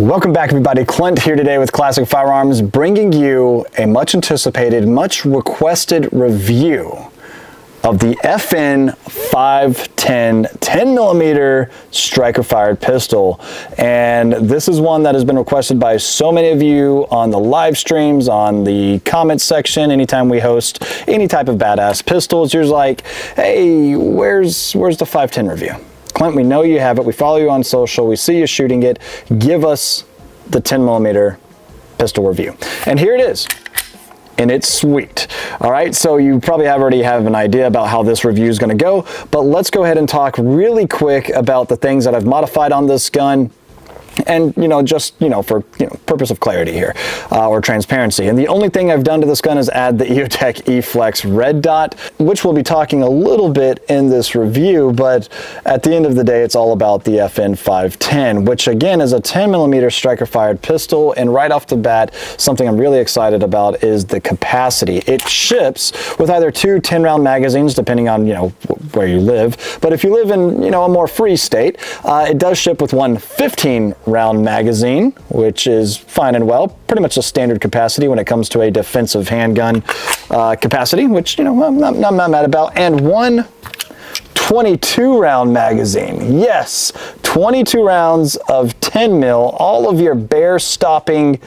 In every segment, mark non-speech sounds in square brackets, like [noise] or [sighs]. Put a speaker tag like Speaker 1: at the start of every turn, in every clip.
Speaker 1: Welcome back everybody, Clint here today with Classic Firearms, bringing you a much anticipated, much requested review of the FN 510 10 millimeter striker fired pistol. And this is one that has been requested by so many of you on the live streams, on the comment section, anytime we host any type of badass pistols, you're like, hey, where's, where's the 510 review? Clint, we know you have it. We follow you on social. We see you shooting it. Give us the 10 millimeter pistol review. And here it is and it's sweet. All right, so you probably have already have an idea about how this review is gonna go, but let's go ahead and talk really quick about the things that I've modified on this gun and you know just you know for you know purpose of clarity here uh, or transparency. And the only thing I've done to this gun is add the [laughs] EOTech E-Flex red dot which we'll be talking a little bit in this review but at the end of the day it's all about the FN 510 which again is a 10 millimeter striker fired pistol. And right off the bat something I'm really excited about is the capacity. It ships with either two 10 round magazines depending on you know where you live. But if you live in you know a more free state uh, it does ship with one 15 round magazine, which is fine and well, pretty much a standard capacity when it comes to a defensive handgun uh, capacity, which, you know, I'm not, I'm not mad about, and one 22 round magazine. Yes, 22 rounds of 10 mil, all of your bear stopping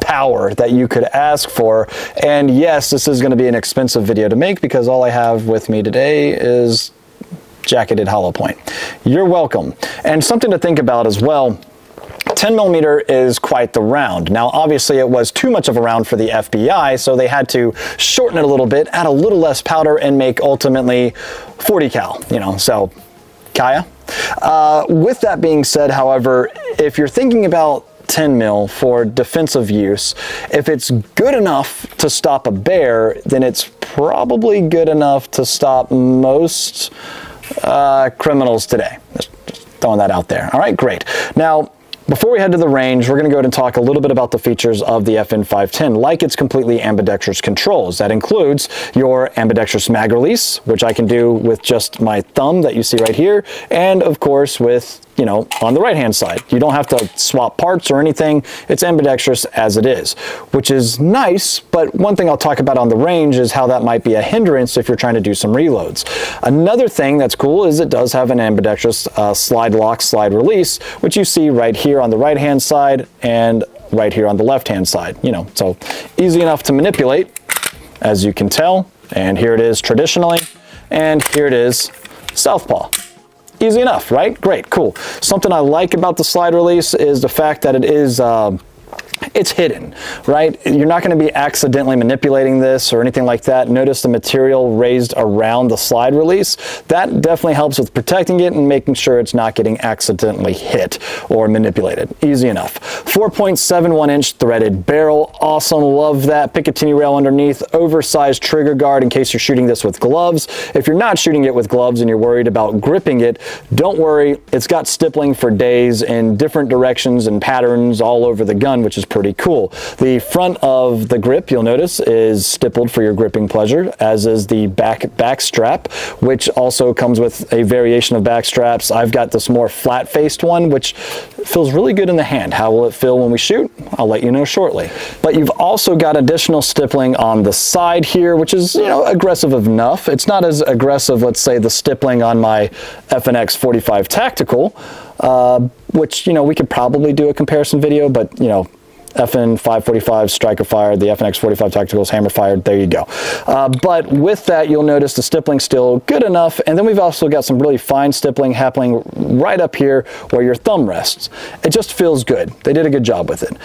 Speaker 1: power that you could ask for. And yes, this is going to be an expensive video to make because all I have with me today is jacketed hollow point. You're welcome. And something to think about as well 10 millimeter is quite the round. Now, obviously it was too much of a round for the FBI, so they had to shorten it a little bit, add a little less powder, and make ultimately 40 cal, you know, so Kaya. Uh, with that being said, however, if you're thinking about 10 mil for defensive use. If it's good enough to stop a bear, then it's probably good enough to stop most uh, criminals today. Just, throwing that out there. All right, great. Now, before we head to the range, we're going to go ahead and talk a little bit about the features of the FN510, like its completely ambidextrous controls. That includes your ambidextrous mag release, which I can do with just my thumb that you see right here, and of course with you know, on the right hand side. You don't have to swap parts or anything. It's ambidextrous as it is, which is nice, but one thing I'll talk about on the range is how that might be a hindrance if you're trying to do some reloads. Another thing that's cool is it does have an ambidextrous uh, slide lock, slide release, which you see right here on the right hand side and right here on the left hand side. You know, so easy enough to manipulate, as you can tell. And here it is traditionally, and here it is southpaw. Easy enough, right? Great, cool. Something I like about the slide release is the fact that it is uh, it's hidden, right? You're not going to be accidentally manipulating this or anything like that. Notice the material raised around the slide release. That definitely helps with protecting it and making sure it's not getting accidentally hit or manipulated. Easy enough. 4.71 inch threaded barrel. Awesome. Love that. Picatinny rail underneath. Oversized trigger guard in case you're shooting this with gloves. If you're not shooting it with gloves and you're worried about gripping it, don't worry. It's got stippling for days in different directions and patterns all over the gun, which is pretty cool. The front of the grip, you'll notice, is stippled for your gripping pleasure, as is the back back strap, which also comes with a variation of back straps. I've got this more flat-faced one, which feels really good in the hand. How will it feel when we shoot? I'll let you know shortly. But you've also got additional stippling on the side here, which is, you know, aggressive enough. It's not as aggressive, let's say, the stippling on my FNX 45 Tactical, uh, which, you know, we could probably do a comparison video, but, you know, FN 545 striker fired, the FNX 45 tacticals hammer fired, there you go. Uh, but with that, you'll notice the stippling still good enough. And then we've also got some really fine stippling happening right up here where your thumb rests. It just feels good. They did a good job with it.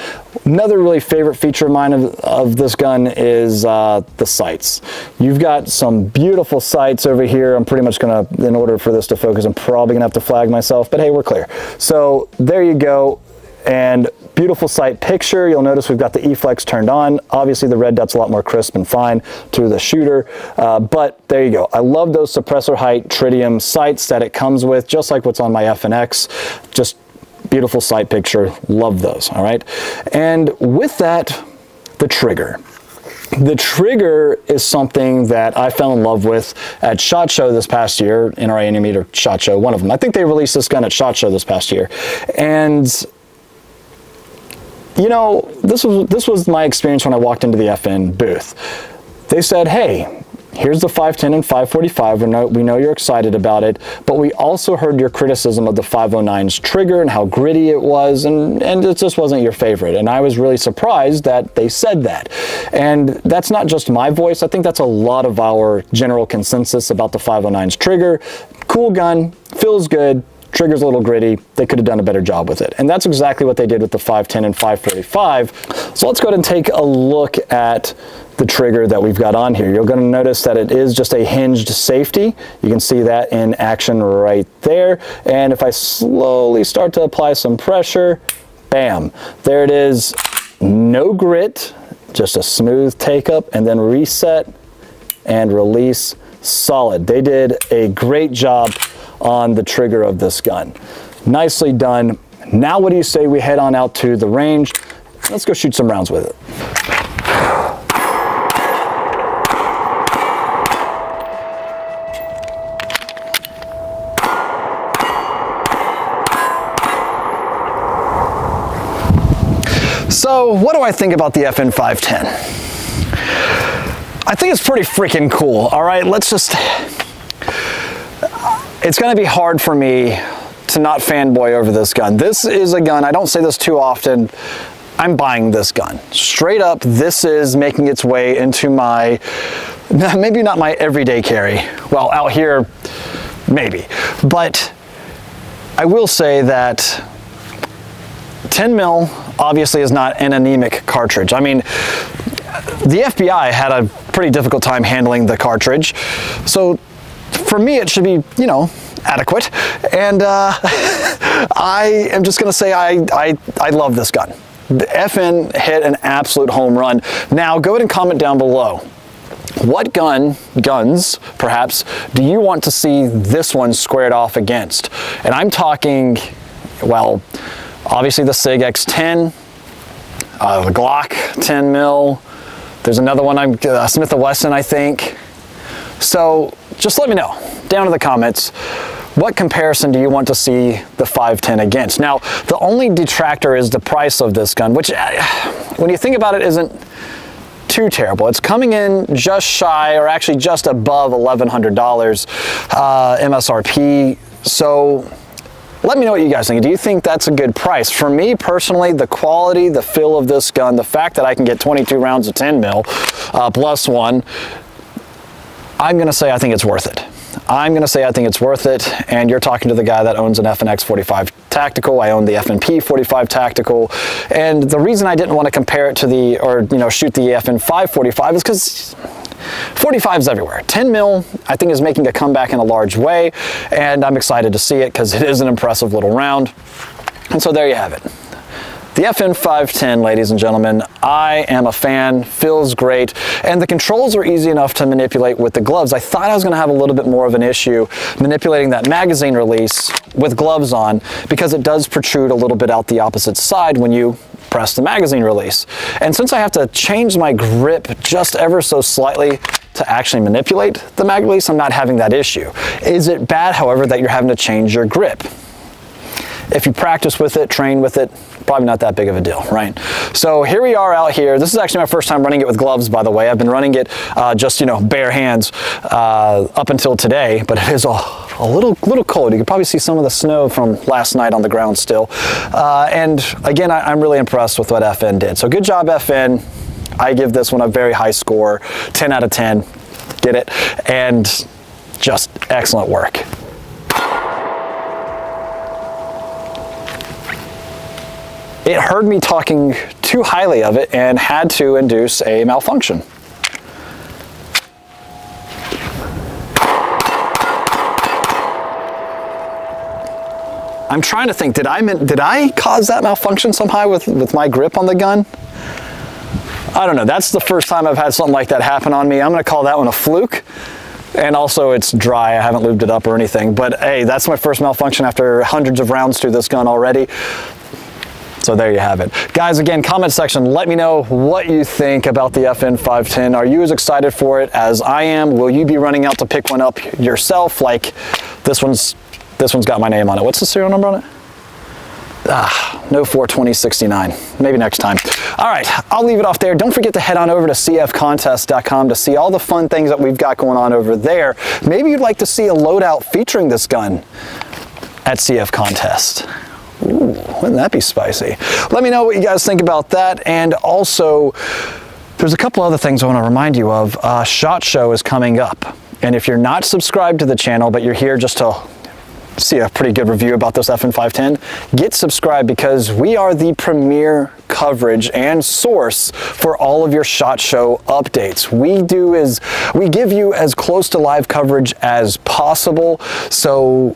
Speaker 1: Another really favorite feature of mine of, of this gun is uh, the sights. You've got some beautiful sights over here. I'm pretty much gonna, in order for this to focus, I'm probably gonna have to flag myself, but hey, we're clear. So there you go and beautiful sight picture. You'll notice we've got the E-Flex turned on. Obviously the red dot's a lot more crisp and fine to the shooter, uh, but there you go. I love those suppressor height tritium sights that it comes with, just like what's on my FNX. Just beautiful sight picture. Love those, all right? And with that, the trigger. The trigger is something that I fell in love with at SHOT Show this past year, NRA Meter SHOT Show, one of them. I think they released this gun at SHOT Show this past year. And you know, this was this was my experience when I walked into the FN booth. They said, "Hey, here's the 510 and 545. We know, we know you're excited about it, but we also heard your criticism of the 509's trigger and how gritty it was, and, and it just wasn't your favorite. And I was really surprised that they said that. And that's not just my voice. I think that's a lot of our general consensus about the 509's trigger. Cool gun, feels good, trigger's a little gritty. They could have done a better job with it. And that's exactly what they did with the 510 and 545. So let's go ahead and take a look at the trigger that we've got on here. You're going to notice that it is just a hinged safety. You can see that in action right there. And if I slowly start to apply some pressure, bam, there it is. No grit, just a smooth take up and then reset and release solid. They did a great job on the trigger of this gun. Nicely done. Now what do you say we head on out to the range? Let's go shoot some rounds with it. So what do I think about the FN 510? I think it's pretty freaking cool. All right, let's just, it's gonna be hard for me to not fanboy over this gun. This is a gun, I don't say this too often, I'm buying this gun. Straight up, this is making its way into my, [laughs] maybe not my everyday carry. Well, out here, maybe. But I will say that 10 mil obviously is not an anemic cartridge. I mean, the FBI had a pretty difficult time handling the cartridge. So for me, it should be, you know, adequate. And uh, [laughs] I am just gonna say I, I, I love this gun. The FN hit an absolute home run. Now go ahead and comment down below. What gun, guns perhaps, do you want to see this one squared off against? And I'm talking, well, Obviously the SIG X10, uh, the Glock 10 mil. There's another one, I'm uh, Smith & Wesson, I think. So just let me know down in the comments. What comparison do you want to see the 510 against? Now, the only detractor is the price of this gun, which [sighs] when you think about it isn't too terrible. It's coming in just shy or actually just above $1,100 uh, MSRP. So let me know what you guys think. Do you think that's a good price? For me personally, the quality, the feel of this gun, the fact that I can get 22 rounds of 10 mil uh, plus one, I'm gonna say I think it's worth it. I'm gonna say I think it's worth it, and you're talking to the guy that owns an FNX 45 Tactical. I own the FNP 45 Tactical, and the reason I didn't want to compare it to the, or you know, shoot the FN 545 is because 45s everywhere. 10 mil, I think, is making a comeback in a large way, and I'm excited to see it because it is an impressive little round. And so there you have it. The FN 510, ladies and gentlemen, I am a fan, feels great, and the controls are easy enough to manipulate with the gloves. I thought I was gonna have a little bit more of an issue manipulating that magazine release with gloves on because it does protrude a little bit out the opposite side when you press the magazine release. And since I have to change my grip just ever so slightly to actually manipulate the mag release, I'm not having that issue. Is it bad, however, that you're having to change your grip? If you practice with it, train with it, probably not that big of a deal, right? So here we are out here. This is actually my first time running it with gloves, by the way. I've been running it uh, just, you know, bare hands uh, up until today, but it is a, a little, little cold. You can probably see some of the snow from last night on the ground still. Uh, and again, I, I'm really impressed with what FN did. So good job, FN. I give this one a very high score, 10 out of 10. Get it? And just excellent work. It heard me talking too highly of it and had to induce a malfunction. I'm trying to think, did I, did I cause that malfunction somehow with, with my grip on the gun? I don't know, that's the first time I've had something like that happen on me. I'm gonna call that one a fluke. And also it's dry, I haven't lubed it up or anything. But hey, that's my first malfunction after hundreds of rounds through this gun already. So there you have it. Guys, again, comment section, let me know what you think about the FN 510. Are you as excited for it as I am? Will you be running out to pick one up yourself? Like this one's, this one's got my name on it. What's the serial number on it? Ah, No 42069. Maybe next time. All right, I'll leave it off there. Don't forget to head on over to cfcontest.com to see all the fun things that we've got going on over there. Maybe you'd like to see a loadout featuring this gun at CF Contest. Ooh, wouldn't that be spicy? Let me know what you guys think about that. And also, there's a couple other things I want to remind you of. Uh, SHOT Show is coming up. And if you're not subscribed to the channel, but you're here just to see a pretty good review about this FN510, get subscribed because we are the premier coverage and source for all of your SHOT Show updates. We do is we give you as close to live coverage as possible. So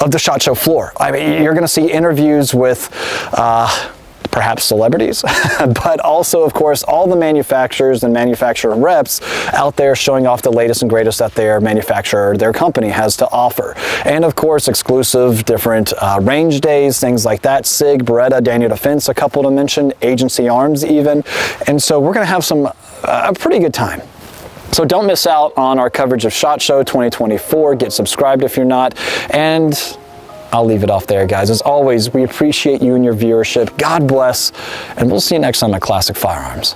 Speaker 1: of the SHOT Show floor. I mean, you're going to see interviews with uh, perhaps celebrities, [laughs] but also, of course, all the manufacturers and manufacturer reps out there showing off the latest and greatest that their manufacturer, their company has to offer. And of course, exclusive different uh, range days, things like that. SIG, Beretta, Daniel Defense, a couple to mention, Agency Arms even. And so we're going to have some, uh, a pretty good time. So don't miss out on our coverage of SHOT Show 2024. Get subscribed if you're not. And I'll leave it off there, guys. As always, we appreciate you and your viewership. God bless, and we'll see you next time at Classic Firearms.